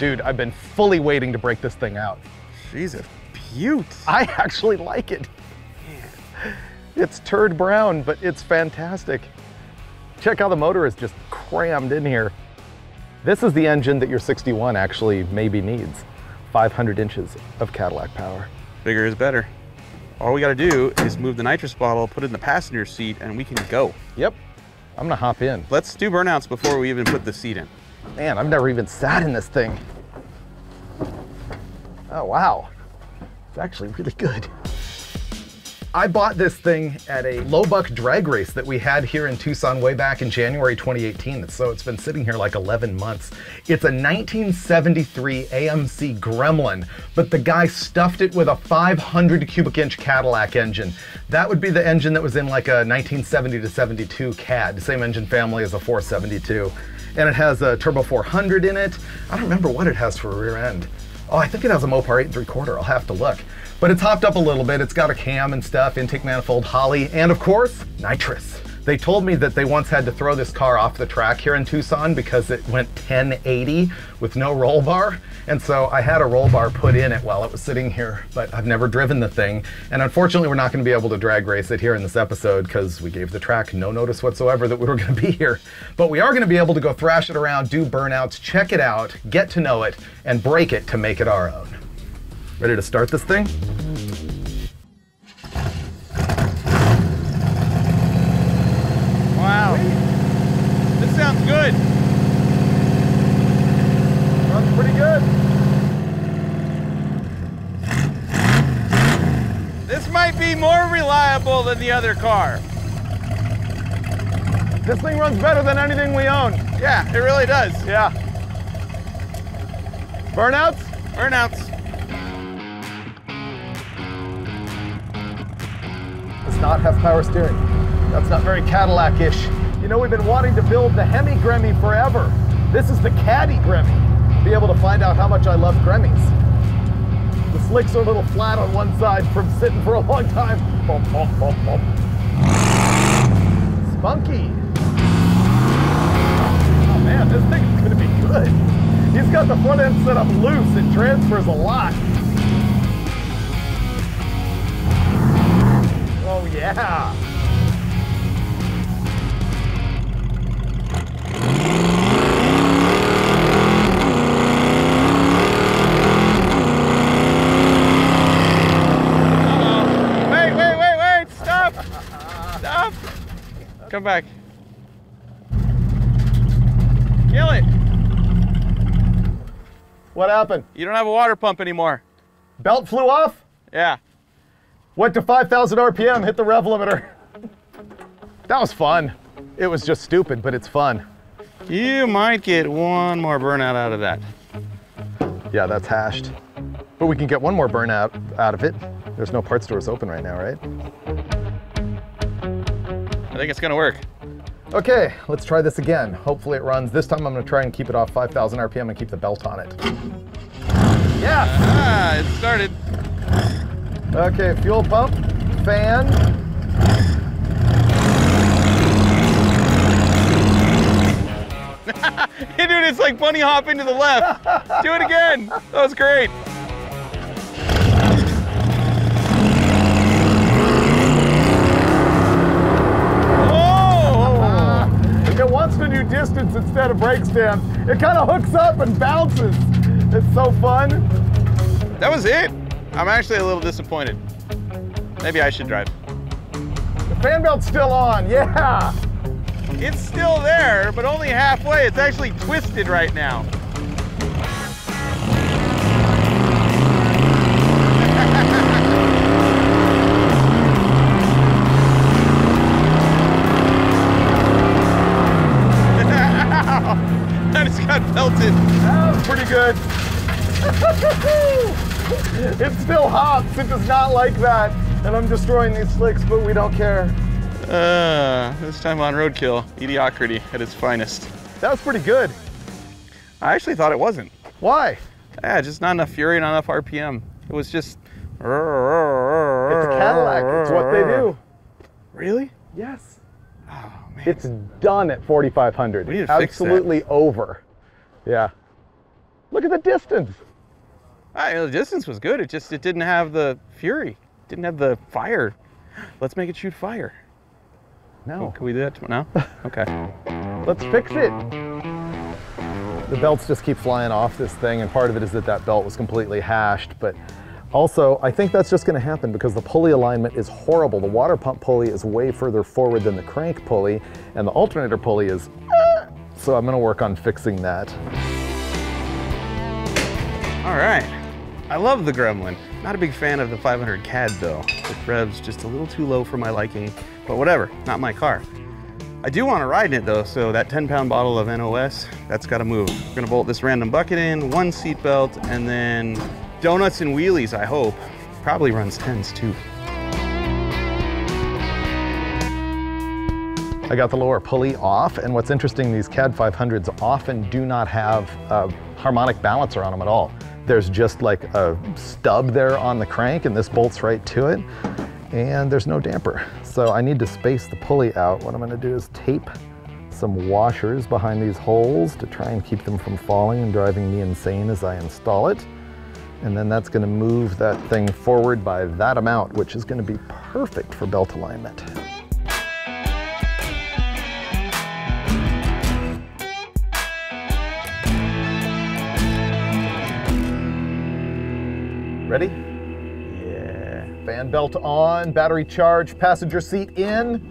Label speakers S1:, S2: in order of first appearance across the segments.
S1: Dude, I've been fully waiting to break this thing out.
S2: She's a beaut.
S1: I actually like it. It's turd brown, but it's fantastic. Check how the motor is just crammed in here. This is the engine that your 61 actually maybe needs. 500 inches of Cadillac power.
S2: Bigger is better. All we gotta do is move the nitrous bottle, put it in the passenger seat, and we can go.
S1: Yep, I'm gonna hop in.
S2: Let's do burnouts before we even put the seat in.
S1: Man, I've never even sat in this thing. Oh, wow. It's actually really good. I bought this thing at a low buck drag race that we had here in Tucson way back in January 2018. So it's been sitting here like 11 months. It's a 1973 AMC Gremlin, but the guy stuffed it with a 500 cubic inch Cadillac engine. That would be the engine that was in like a 1970 to 72 CAD, same engine family as a 472. And it has a Turbo 400 in it. I don't remember what it has for a rear end. Oh, I think it has a Mopar 8 and 3 quarter. I'll have to look. But it's hopped up a little bit. It's got a cam and stuff, intake manifold, Holley, and of course, nitrous. They told me that they once had to throw this car off the track here in Tucson because it went 1080 with no roll bar. And so I had a roll bar put in it while it was sitting here, but I've never driven the thing. And unfortunately, we're not going to be able to drag race it here in this episode because we gave the track no notice whatsoever that we were going to be here. But we are going to be able to go thrash it around, do burnouts, check it out, get to know it, and break it to make it our own. Ready to start this thing?
S2: Wow. This sounds good.
S1: Runs pretty good.
S2: This might be more reliable than the other car.
S1: This thing runs better than anything we own.
S2: Yeah, it really does.
S1: Yeah. Burnouts?
S2: Burnouts.
S1: Does not have power steering. That's not very Cadillac-ish. You know, we've been wanting to build the Hemi Gremmie forever. This is the Caddy Gremmie. Be able to find out how much I love Gremmies. The slicks are a little flat on one side from sitting for a long time. Bump, bump. Spunky. Oh man, this thing is gonna be good. He's got the front end set up loose. It transfers a lot. Oh yeah.
S2: Come back. Kill it.
S1: What happened?
S2: You don't have a water pump anymore.
S1: Belt flew off?
S2: Yeah.
S1: Went to 5,000 RPM, hit the rev limiter. That was fun. It was just stupid, but it's fun.
S2: You might get one more burnout out of that.
S1: Yeah, that's hashed. But we can get one more burnout out of it. There's no parts stores open right now, right?
S2: I think it's gonna work.
S1: Okay, let's try this again. Hopefully it runs. This time I'm gonna try and keep it off 5,000 RPM and keep the belt on it. Yeah!
S2: Ah, it started.
S1: Okay, fuel pump, fan.
S2: Hey, dude, it's like bunny hop into the left. Do it again. That was great.
S1: Distance instead of brake stance, it kind of hooks up and bounces. It's so fun.
S2: That was it. I'm actually a little disappointed. Maybe I should drive.
S1: The fan belt's still on, yeah.
S2: It's still there, but only halfway. It's actually twisted right now. Just.
S1: That was pretty good. it still hops. It does not like that. And I'm destroying these slicks, but we don't care.
S2: Uh, this time on roadkill, mediocrity at its finest.
S1: That was pretty good.
S2: I actually thought it wasn't.
S1: Why?
S2: Yeah, just not enough fury, not enough RPM. It was just.
S1: It's a Cadillac. It's what they do.
S2: Really?
S1: Yes.
S2: Oh man.
S1: It's done at 4,500.
S2: We need to fix that.
S1: Absolutely over. Yeah. Look at the distance.
S2: Ah, the distance was good. It just it didn't have the fury. Didn't have the fire. Let's make it shoot fire.
S1: No,
S2: Can we do that? tom- No. Okay.
S1: let's fix it. The belts just keep flying off this thing, and part of it is that that belt was completely hashed, but also I think that's just gonna happen because the pulley alignment is horrible. The water pump pulley is way further forward than the crank pulley, and the alternator pulley is, so I'm gonna work on fixing that.
S2: All right. I love the Gremlin. Not a big fan of the 500 CAD though. The revs just a little too low for my liking, but whatever, not my car. I do want to ride in it though, so that 10 pound bottle of NOS, that's got to move. We're gonna bolt this random bucket in, one seat belt, and then donuts and wheelies, I hope. Probably runs 10s too.
S1: I got the lower pulley off, and what's interesting, these CAD 500s often do not have a harmonic balancer on them at all. There's just like a stub there on the crank, and this bolts right to it, and there's no damper. So I need to space the pulley out. What I'm gonna do is tape some washers behind these holes to try and keep them from falling and driving me insane as I install it. And then that's gonna move that thing forward by that amount, which is gonna be perfect for belt alignment. Ready?
S2: Yeah.
S1: Fan belt on, battery charged, passenger seat in.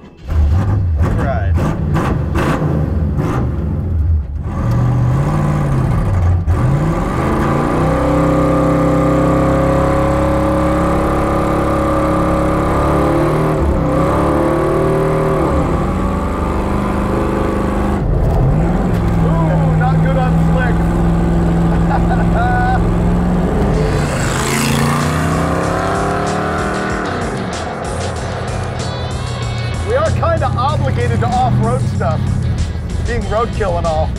S1: Being roadkill and all.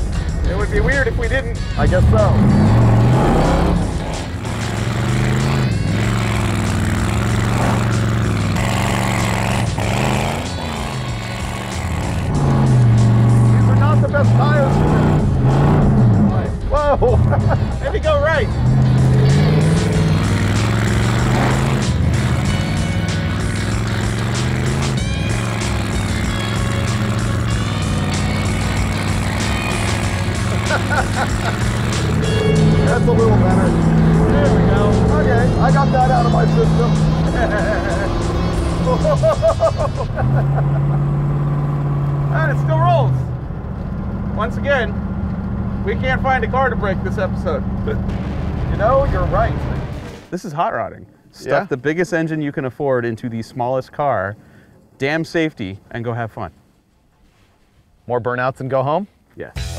S1: It would be weird if we didn't. I guess so. Best tires. Whoa!
S2: Maybe go right. Again, we can't find a car to break this episode.
S1: You know, you're right.
S2: This is hot rodding. Stuff
S1: Yeah?
S2: the biggest engine you can afford into the smallest car, damn safety, and go have fun.
S1: More burnouts and go home?
S2: Yes.